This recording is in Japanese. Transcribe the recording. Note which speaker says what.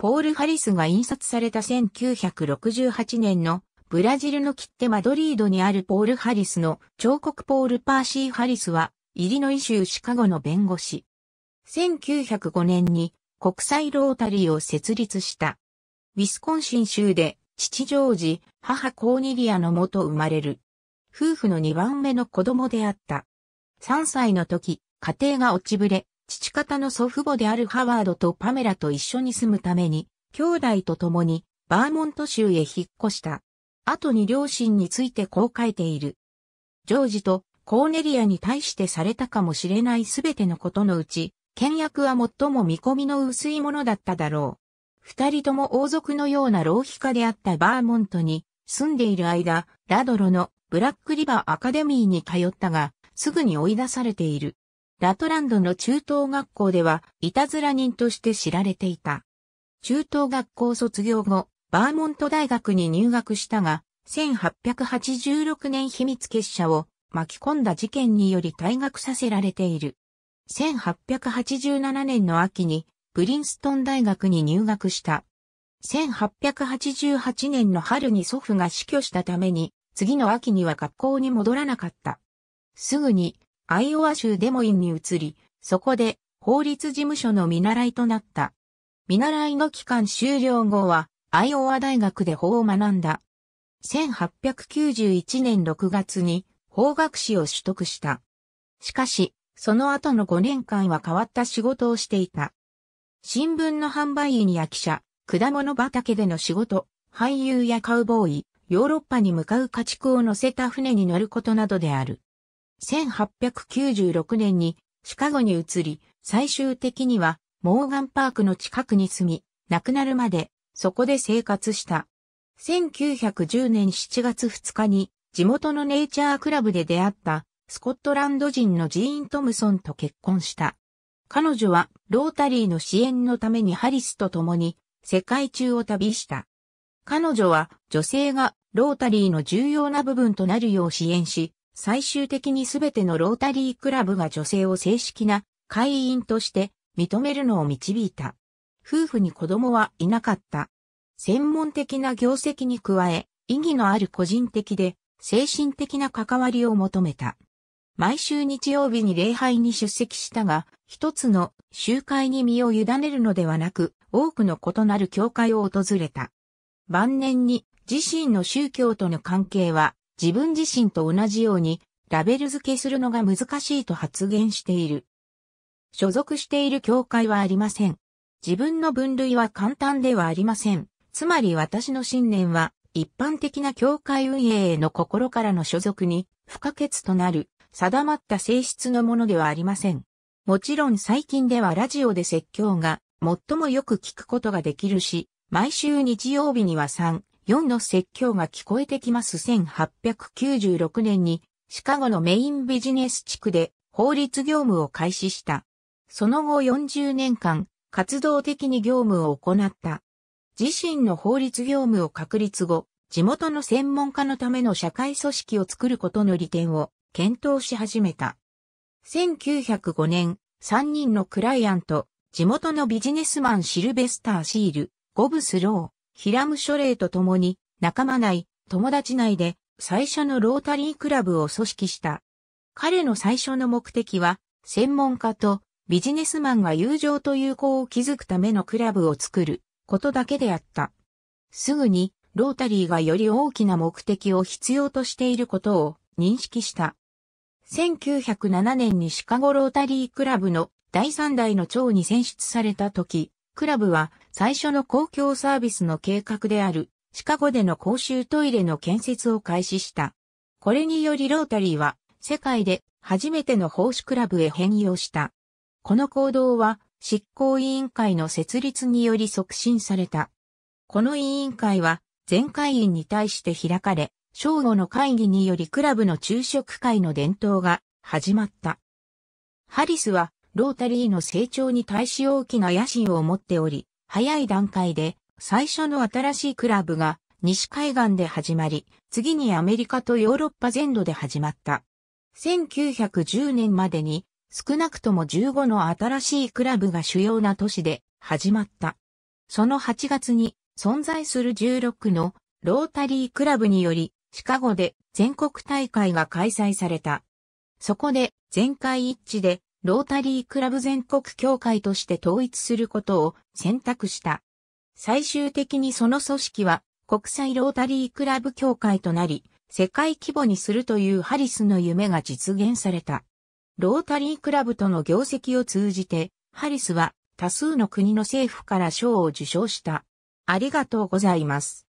Speaker 1: ポール・ハリスが印刷された1968年のブラジルの切手マドリードにあるポール・ハリスの彫刻ポール・パーシー・ハリスは、イリノイ州シカゴの弁護士。1905年に国際ロータリーを設立した。ウィスコンシン州で父ジョージ、母コーニリアの元生まれる。夫婦の2番目の子供であった。3歳の時、家庭が落ちぶれ、父方の祖父母であるハワードとパメラと一緒に住むために、兄弟と共にバーモント州へ引っ越した。後に両親についてこう書いている。ジョージとコーネリアに対してされたかもしれないすべてのことのうち、倹約は最も見込みの薄いものだっただろう。二人とも王族のような浪費家であったバーモントに住んでいる間、ラドロのブラックリバーアカデミーに通ったが、すぐに追い出されている。ラトランドの中等学校では、いたずら人として知られていた。中等学校卒業後、バーモント大学に入学したが、1886年秘密結社を巻き込んだ事件により退学させられている。1887年の秋にプリンストン大学に入学した。1888年の春に祖父が死去したために、次の秋には学校に戻らなかった。すぐに、アイオワ州デモインに移り、そこで法律事務所の見習いとなった。見習いの期間終了後は、アイオワ大学で法を学んだ。1891年6月に法学士を取得した。しかし、その後の5年間は変わった仕事をしていた。新聞の販売員や記者、果物畑での仕事、俳優やカウボーイ、ヨーロッパに向かう家畜を乗せた船に乗ることなどである。1896年にシカゴに移り、最終的にはモーガンパークの近くに住み、亡くなるまでそこで生活した。1910年7月2日に地元のネイチャークラブで出会ったスコットランド人のジーン・トムソンと結婚した。彼女はロータリーの支援のためにハリスと共に世界中を旅した。彼女は女性がロータリーの重要な部分となるよう支援し、最終的にすべてのロータリークラブが女性を正式な会員として認めるのを導いた。夫婦に子供はいなかった。専門的な業績に加え、意義のある個人的で精神的な関わりを求めた。毎週日曜日に礼拝に出席したが、一つの集会に身を委ねるのではなく、多くの異なる教会を訪れた。晩年に自身の宗教との関係は自分自身と同じようにラベル付けするのが難しいと発言している。所属している教会はありません。自分の分類は簡単ではありません。つまり私の信念は一般的な教会運営への心からの所属に不可欠となる定まった性質のものではありません。もちろん最近ではラジオで説教が最もよく聞くことができるし、毎週日曜日には3、4の説教が聞こえてきます。1896年にシカゴのメインビジネス地区で法律業務を開始した。その後40年間活動的に業務を行った。自身の法律業務を確立後、地元の専門家のための社会組織を作ることの利点を検討し始めた。1905年、3人のクライアント、地元のビジネスマンシルベスター・シール、ゴブ・スロー、ヒラム・ショレイと共に仲間内、友達内で最初のロータリークラブを組織した。彼の最初の目的は、専門家とビジネスマンが友情と友好を築くためのクラブを作ることだけであった。すぐに、ロータリーがより大きな目的を必要としていることを認識した。1907年にシカゴロータリークラブの第3代の長に選出された時、クラブは最初の公共サービスの計画であるシカゴでの公衆トイレの建設を開始した。これによりロータリーは世界で初めての奉仕クラブへ変容した。この行動は執行委員会の設立により促進された。この委員会は全会員に対して開かれ、正午の会議によりクラブの昼食会の伝統が始まった。ハリスはロータリーの成長に対し大きな野心を持っており、早い段階で最初の新しいクラブが西海岸で始まり、次にアメリカとヨーロッパ全土で始まった。1910年までに少なくとも15の新しいクラブが主要な都市で始まった。その8月に存在する16のロータリークラブによりシカゴで全国大会が開催された。そこで全会一致でロータリークラブ全国協会として統一することを選択した。最終的にその組織は国際ロータリークラブ協会となり、世界規模にするというハリスの夢が実現された。ロータリークラブとの業績を通じて、ハリスは多数の国の政府から賞を受賞した。ありがとうございます。